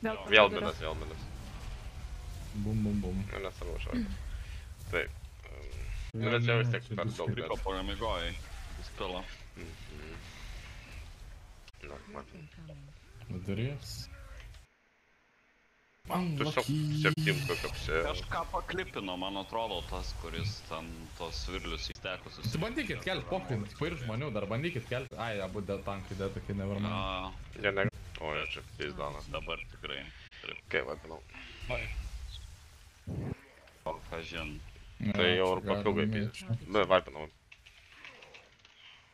Vėl Vėl pasiduria. minas, vėl minas. Bum, bum, bum. Nu, nesvarbu, šau. Taip. Nu, bet čia vis tiek per daug. Liko paramigojai. Spila. Na, man. Man Tiesiog kokio apsi. Kažką paklipino, man atrodo, tas, kuris ten tos virlius įstekusius. Bandykit kelti poklint, pair žmonių, dar bandykit kelti. Ai, abu dėl tankai, dėl tokie neverman. A, Ne, ne. O, jo, čia pizdanas. dabar tikrai. Kaip vadinau. O, kažin. Tai jau ir papilgai pizdas. Bet vaipinau.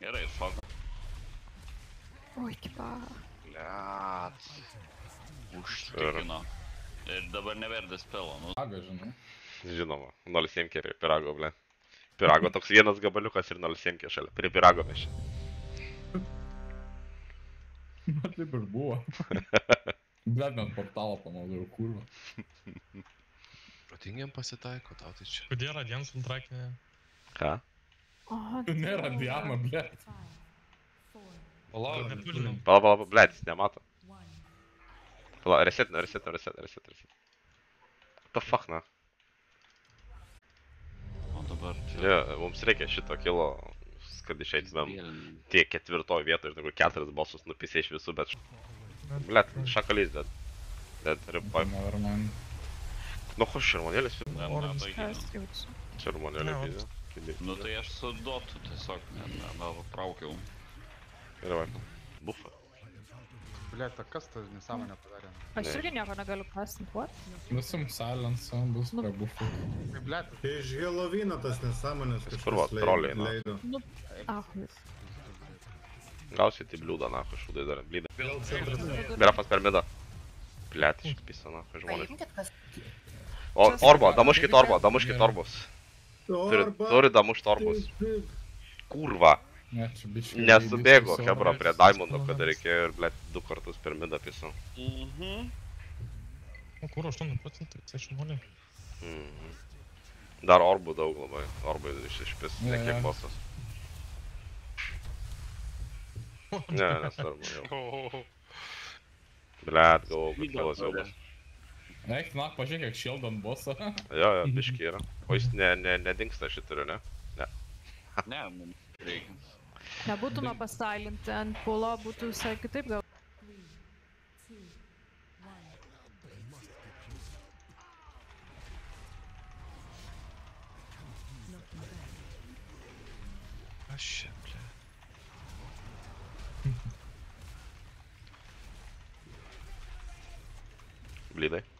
Gerai, šoka. Oi, kipa. Liat. Užtikrino. Ir dabar neverdė spelo. Nu, Aga, žinai. Žinoma, 0,7 keri pirago, ble. Pirago toks vienas gabaliukas ir 0,7 šalia. Prie pirago mes čia. Bet taip ir buvo. Bet net portalą panaudojau, kurva. Protingiem pasitaiko, tau tai čia. Kodėl radians antrakinė? Ką? Aha. Nėra Diana, blėt. Palauk, nepužinom. Pala, pala, blėt, jis nemato. Pala, resetina, resetina, resetina, resetina, resetina. What the fuck, na? o dabar Ne, mums reikia šito kilo, kad išeitumėm tiek ketvirtoj vietoje, žinau, keturis balsus nupisė iš visų, bet... Blet, šakalys, bet... Bet, ripai. Neverman. Nu? Ne, ne, tai jaučiu? Širmonėlį Ne, pizė. Nu tai aš su dotu tiesiog ne, ne, netraukiau. Ir va, bufa. Blet, o kas tas nesąmonę padarė? Aš irgi nieko negaliu pasint, what? Nusim silence, bus prie bufų. Tai blet, Iš Helovino tas nesąmonės Kur kažkas va, troliai, na. leido. Ah, Gausiai tai bliūdą, na, šūdai dar, blydą. Vėl centras. Grafas per midą. Blet, išpisa, na, žmonės. O, orbo, damuškit orbo, damuškit orbus. Turi, turi damušt orbus. Kurva, Ne, čia biškai. nesubėgo Hebra prie Daimondo, kad reikėjo ir, blet, du kartus per midą pisau. Mhm. O kur 8 procentų, tai šimolė. Mhm. Dar orbų daug labai, orbai iš išpis, ne kiek bosas. Ne, nesvarbu jau. Blet, galvoju, kad kilas jau bus. Eik, na, pažiūrėk, kiek šildant bosą. Jo, jo, biški yra. O jis ne, ne, nedingsta šituriu, ne? Ne, nu, reikia. Nebūtų nuo pasailinti ant pulo, būtų visai kitaip gal. Aš čia, ble.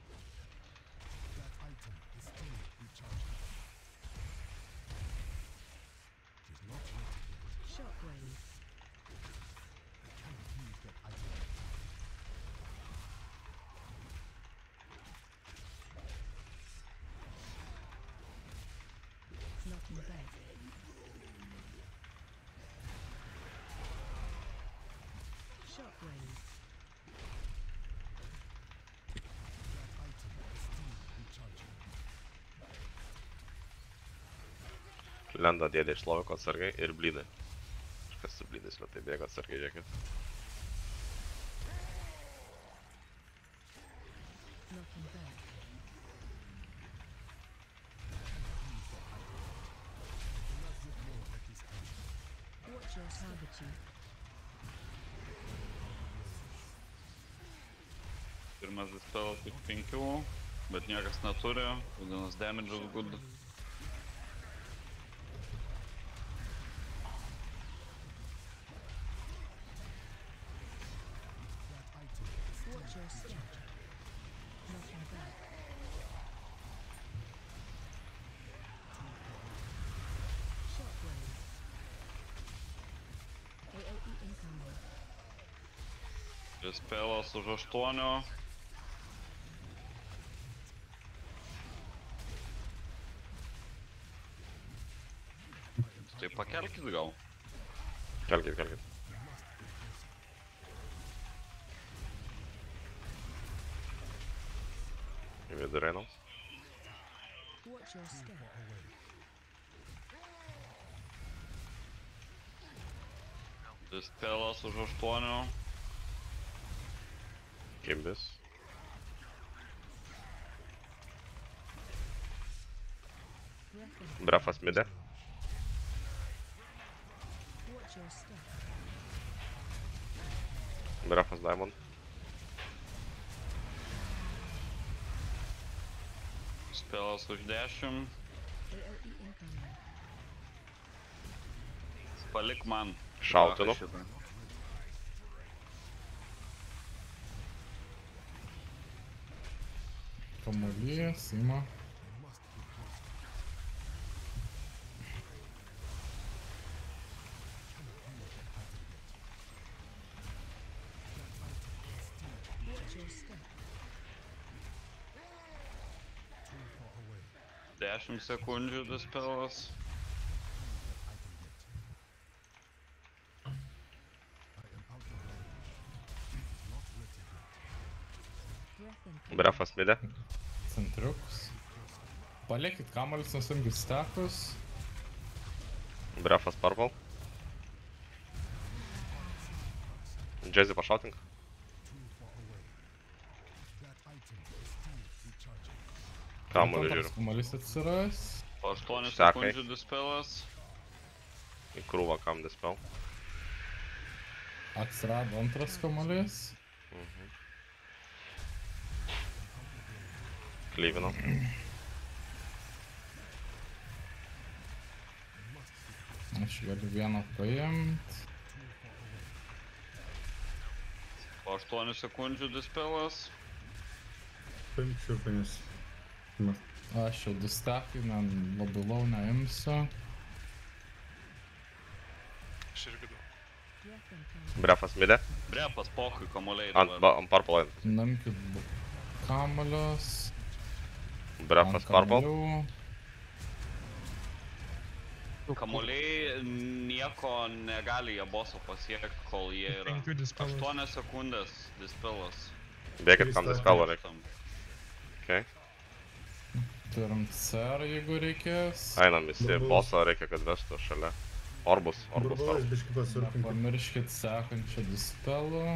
Lenda dėdė iš loviko atsargai ir blydai. Kas su blydais lietai bėga atsargai, žiūrėkit. Pirmas dispelas iš penkių, bet niekas neturi, vadinasi damage'as good. Dispelas už aštuonio. Tai pakelkit gal. Kelkit, kelkit. Į vidurį einam. Dispelas už aštuonio. Kibis. Brefas midė. Brefas Diamond. Spelas už 10. Palik man. Šautinu. Kamuolys, ima. Dešimt sekundžių tas spelas. Brefas midė. Centriukus. Palikit kamuolius, nusimkit stekus. Brefas purple. Jazzy pašautink. Kamuolį žiūriu. Kamuolys atsiras. Po 8 Sekai. sekundžių tas spelas. Į krūvą kam dispel. Atsirado antras kamuolys. Klyvino. Aš galiu vieną paimt. Po 8 sekundžių tas spelas. Šiurpanis. Aš jau du stekai, ne, labai lau neimsiu. Aš irgi daug. Brefas midė. Brepas, pohui, kamuoliai Ant, dabar. ba, ant purple line. Namkit kamuolius. Brefas ant purple. Kamuoliai nieko negali jie boso pasiekti, kol jie yra. 5 dispelas. 8 sekundės dispelas. Bėkit kam dispel reikia. Okay. Turim CR, jeigu reikės. Einam visi. Boso reikia, kad vestų šalia. Orbus. Orbus. Burbulas Orbus. biškai pasurpinkit. Pamirškit sekančią dispelą.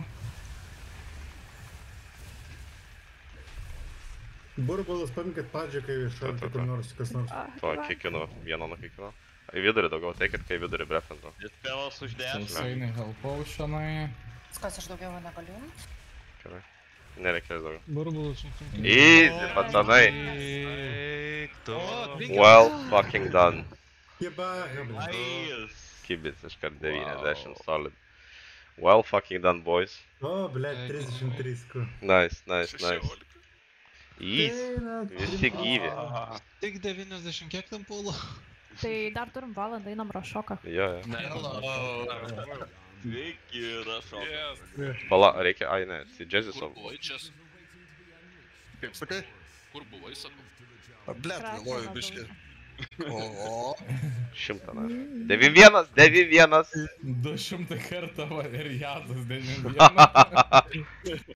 Burbulas paimkit pradžią, kai šalti kur nors, kas nors. To kiekvieno, vieno nuo kiekvieno. Į vidurį daugiau, teikit, kai į vidurį brefento. Dispelas už 10. Sausainiai help potionai. Viskas aš daugiau negaliu. Gerai. Nereikės daugiau. Burbulus. Easy, pacanai. Eik, tu. Well fucking done. Kibis iškart 90 solid. Well fucking done, boys. O, ble, 33 kur. Nice, nice, nice. 16. Easy. Visi gyvi. Tik 90 kiek tam pulo? Tai dar turim valandą, einam rašoką. Jo, jo. Sveiki, rašau. Yes. Pala, reikia, ai ne, tai Jazzy Kur savo. buvai čia? Kaip sakai? Kur buvai, sakau? Blet, vėluoju biškį. O, Šimtą, na. 9-1, 9-1. 200 kartą va, ir jadas 91.